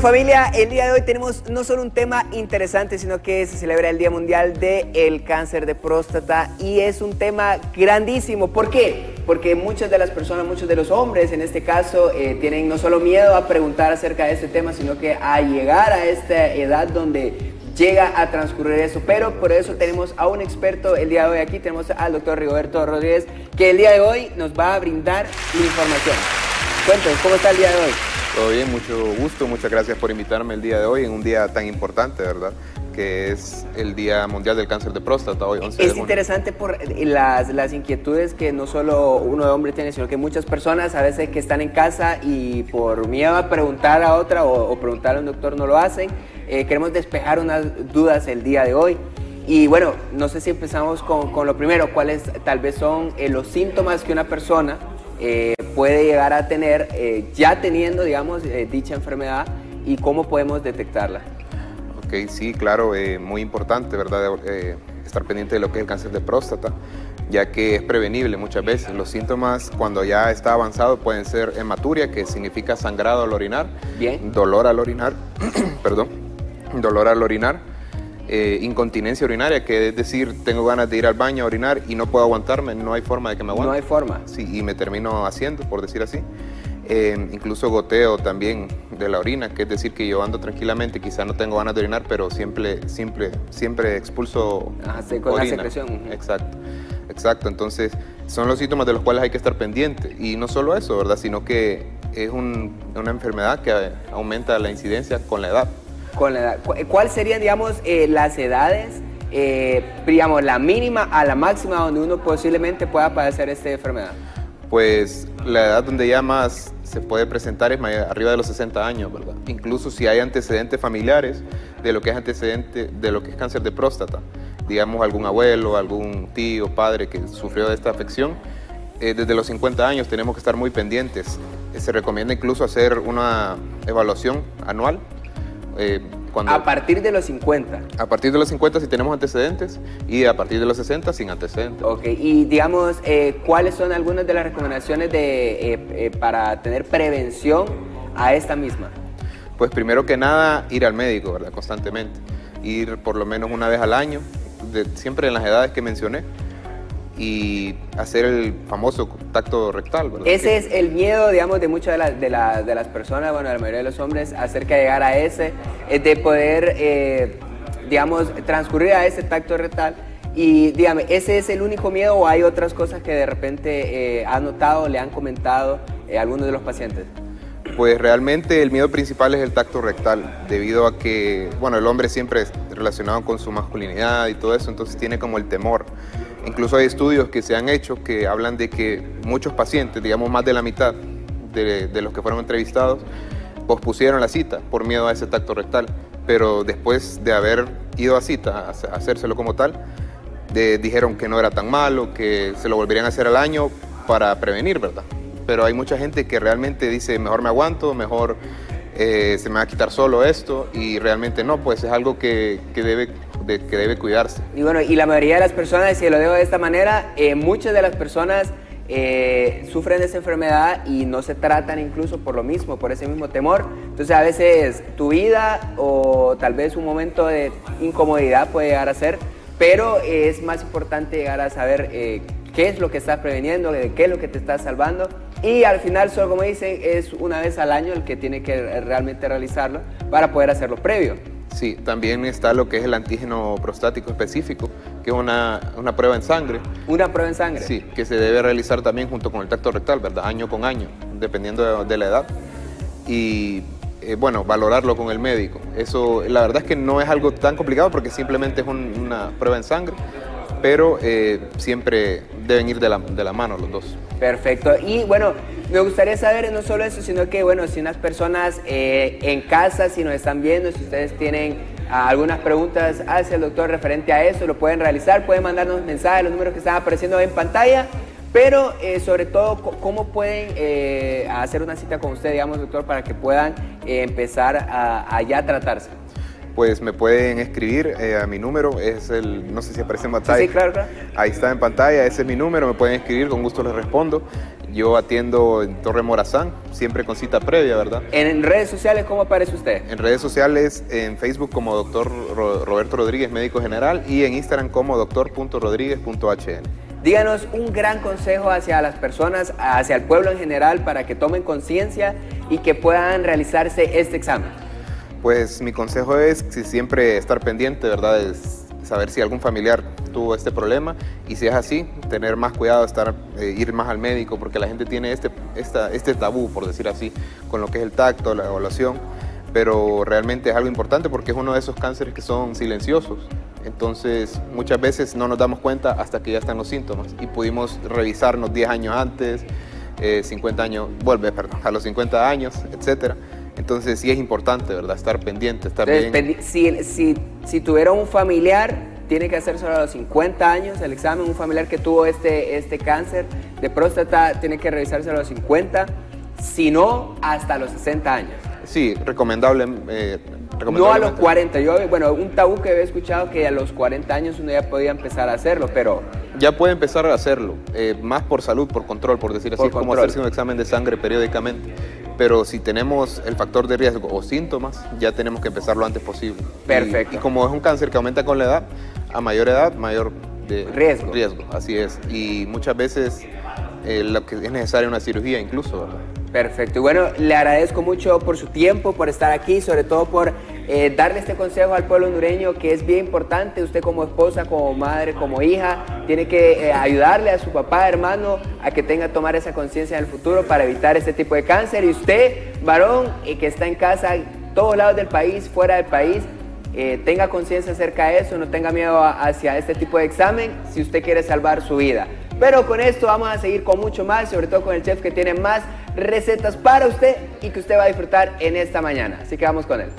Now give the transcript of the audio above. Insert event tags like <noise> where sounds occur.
Familia, el día de hoy tenemos no solo un tema interesante, sino que se celebra el Día Mundial del Cáncer de Próstata y es un tema grandísimo. ¿Por qué? Porque muchas de las personas, muchos de los hombres en este caso, eh, tienen no solo miedo a preguntar acerca de este tema, sino que a llegar a esta edad donde llega a transcurrir eso. Pero por eso tenemos a un experto el día de hoy aquí, tenemos al doctor Rigoberto Rodríguez, que el día de hoy nos va a brindar información. Cuéntanos, ¿cómo está el día de hoy? Todo bien, mucho gusto, muchas gracias por invitarme el día de hoy en un día tan importante, ¿verdad? Que es el Día Mundial del Cáncer de Próstata, hoy 11 Es interesante por las, las inquietudes que no solo uno de hombre tiene, sino que muchas personas a veces que están en casa y por miedo a preguntar a otra o, preguntar a un doctor no lo hacen. Eh, queremos despejar unas dudas el día de hoy. Y bueno, no sé si empezamos con, con lo primero, cuáles tal vez son eh, los síntomas que una persona eh, puede llegar a tener eh, ya teniendo, digamos, eh, dicha enfermedad y cómo podemos detectarla. Ok, sí, claro, muy importante, ¿verdad? estar pendiente de lo que es el cáncer de próstata, ya que es prevenible muchas veces. Los síntomas cuando ya está avanzado pueden ser hematuria, que significa sangrado al orinar, Bien. dolor al orinar, <clears throat> perdón, dolor al orinar, eh, incontinencia urinaria, que es decir, tengo ganas de ir al baño a orinar y no puedo aguantarme, no hay forma de que me aguante. No hay forma. Sí, y me termino haciendo, por decir así. Eh, incluso goteo también de la orina, que es decir que yo ando tranquilamente, quizá no tengo ganas de orinar, pero siempre, siempre, siempre expulso Ajá, con la secreción. Exacto, exacto. Entonces, son los síntomas de los cuales hay que estar pendiente. Y no solo eso, ¿verdad? Sino que es una enfermedad que aumenta la incidencia con la edad. Con la edad. ¿Cuáles serían, digamos, eh, las edades, eh, digamos, la mínima a la máxima donde uno posiblemente pueda padecer esta enfermedad? Pues la edad donde ya más se puede presentar es arriba de los 60 años, ¿verdad? Incluso si hay antecedentes familiares de lo que es antecedente de lo que es cáncer de próstata, digamos algún abuelo, algún tío, padre que sufrió de esta afección, eh, desde los 50 años tenemos que estar muy pendientes. se recomienda incluso hacer una evaluación anual eh, a partir de los 50. A partir de los 50 si tenemos antecedentes y a partir de los 60 sin antecedentes. Ok, y digamos, eh, ¿cuáles son algunas de las recomendaciones de, eh, para tener prevención a esta misma? Pues primero que nada, ir al médico, ¿verdad? Constantemente. Ir por lo menos una vez al año, siempre en las edades que mencioné y hacer el famoso contacto rectal. ¿verdad? Ese es el miedo, digamos, de muchas de, de, las personas, bueno, de la mayoría de los hombres, acerca de llegar a ese, de poder, eh, digamos, transcurrir a ese tacto rectal. Y dígame, ¿ese es el único miedo o hay otras cosas que de repente eh, ha notado, le han comentado eh, algunos de los pacientes? Pues realmente el miedo principal es el tacto rectal, debido a que, bueno, el hombre siempre es relacionado con su masculinidad y todo eso, entonces tiene como el temor. Incluso hay estudios que se han hecho que hablan de que muchos pacientes, digamos más de la mitad de, los que fueron entrevistados, pospusieron la cita por miedo a ese tacto rectal, pero después de haber ido a cita, a hacérselo como tal, dijeron que no era tan malo, que se lo volverían a hacer al año para prevenir, ¿verdad? Pero hay mucha gente que realmente dice, mejor me aguanto, mejor eh, se me va a quitar solo esto, y realmente no, pues es algo que, que debe que debe cuidarse. Y bueno, y la mayoría de las personas, si lo digo de esta manera, eh, muchas de las personas eh, sufren de esa enfermedad y no se tratan incluso por lo mismo, por ese mismo temor. Entonces a veces tu vida o tal vez un momento de incomodidad puede llegar a ser, pero es más importante llegar a saber eh, qué es lo que estás preveniendo, qué es lo que te está salvando. Y al final, solo como dicen, es una vez al año el que tiene que realmente realizarlo para poder hacerlo previo. Sí, también está lo que es el antígeno prostático específico, que es una, prueba en sangre. ¿Una prueba en sangre? Sí, que se debe realizar también junto con el tacto rectal, ¿verdad? Año con año, dependiendo de, la edad. Y eh, bueno, valorarlo con el médico. Eso, la verdad es que no es algo tan complicado porque simplemente es una prueba en sangre pero eh, siempre deben ir de la, de la, mano los dos. Perfecto. Y bueno, me gustaría saber no solo eso, sino que, bueno, si unas personas eh, en casa, si nos están viendo, si ustedes tienen ah, algunas preguntas hacia el doctor referente a eso, lo pueden realizar, pueden mandarnos mensajes, los números que están apareciendo en pantalla. Pero eh, sobre todo, ¿cómo pueden hacer una cita con usted, digamos, doctor, para que puedan empezar a, a ya tratarse? pues me pueden escribir eh, a mi número, es el, no sé si aparece en pantalla. Sí, claro, Ahí está en pantalla, ese es mi número, me pueden escribir, con gusto les respondo. Yo atiendo en Torre Morazán, siempre con cita previa, ¿verdad? En redes sociales, ¿cómo aparece usted? En redes sociales, en Facebook como doctor Roberto Rodríguez, médico general, y en Instagram como doctor.rodríguez.hn. Díganos un gran consejo hacia las personas, hacia el pueblo en general, para que tomen conciencia y que puedan realizarse este examen. Pues mi consejo es siempre estar pendiente, ¿verdad? Es saber si algún familiar tuvo este problema y si es así, tener más cuidado, estar, eh, ir más al médico, porque la gente tiene este, esta, este tabú, por decir así, con lo que es el tacto, la evaluación, pero realmente es algo importante porque es uno de esos cánceres que son silenciosos. Entonces, muchas veces no nos damos cuenta hasta que ya están los síntomas y pudimos revisarnos 10 años antes, 50 eh, años, vuelve, perdón, a los 50 años, etcétera. Entonces sí es importante, ¿verdad? Estar pendiente, estar bien. Si, si, si, tuviera un familiar, tiene que hacerse a los 50 años el examen. Un familiar que tuvo este, este cáncer de próstata tiene que revisarse a los 50, si no, hasta los 60 años. Sí, recomendable. Eh, no a los 40. Yo, bueno, un tabú que había escuchado que a los 40 años uno ya podía empezar a hacerlo, pero... Ya puede empezar a hacerlo, eh, más por salud, por control, por decir así, como hacerse un examen de sangre periódicamente pero si tenemos el factor de riesgo o síntomas, ya tenemos que empezar lo antes posible. Perfecto. Y, como es un cáncer que aumenta con la edad, a mayor edad, mayor riesgo. Riesgo, así es. Y muchas veces eh, lo que es necesaria una cirugía incluso, ¿verdad? Perfecto. Y bueno, le agradezco mucho por su tiempo, por estar aquí, sobre todo por eh, darle este consejo al pueblo hondureño que es bien importante. Usted como esposa, como madre, como hija, tiene que eh, ayudarle a su papá, hermano, a que tenga que tomar esa conciencia en el futuro para evitar este tipo de cáncer. Y usted, varón, eh, que está en casa, todos lados del país, fuera del país, tenga conciencia acerca de eso, no tenga miedo hacia este tipo de examen si usted quiere salvar su vida. Pero con esto vamos a seguir con mucho más, sobre todo con el chef que tiene más recetas para usted y que usted va a disfrutar en esta mañana. Así que vamos con él.